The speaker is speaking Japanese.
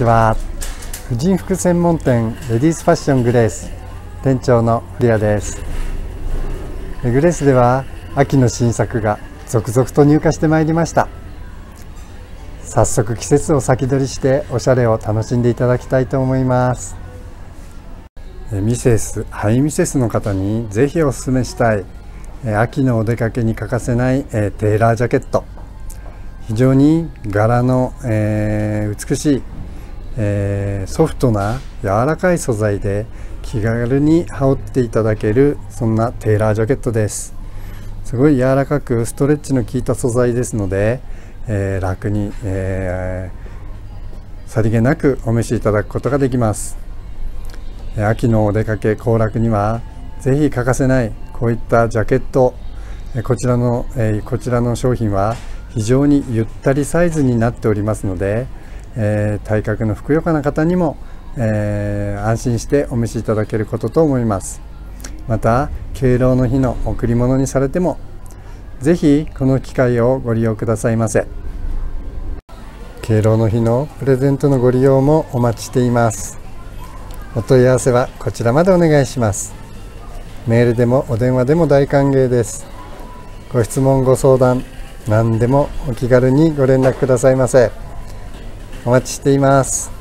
ちは。婦人服専門店レディースファッショングレース店長のリアです。グレースでは秋の新作が続々と入荷してまいりました。早速季節を先取りしておしゃれを楽しんでいただきたいと思います。ミセスハイミセスの方にぜひおすすめしたい秋のお出かけに欠かせないテーラージャケット。非常に柄の、えー、美しい、えー、ソフトな柔らかい素材で気軽に羽織っていただけるそんなテーラージャケットです。すごい柔らかくストレッチの効いた素材ですので、えー、楽に、えさりげなくお召しいただくことができます。秋のお出かけ行楽にはぜひ欠かせないこういったジャケット。こちらの、えこちらの商品は非常にゆったりサイズになっておりますので、えー、体格のふくよかな方にも、えー、安心してお召しいただけることと思います。また敬老の日の贈り物にされてもぜひこの機会をご利用くださいませ。敬老の日のプレゼントのご利用もお待ちしています。お問い合わせはこちらまでお願いします。メールでもお電話でも大歓迎です。ご質問ご相談何でもお気軽にご連絡くださいませ。お待ちしています。